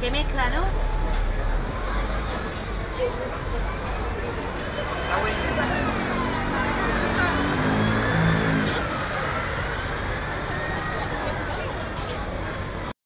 Qué mezcla, ¿no?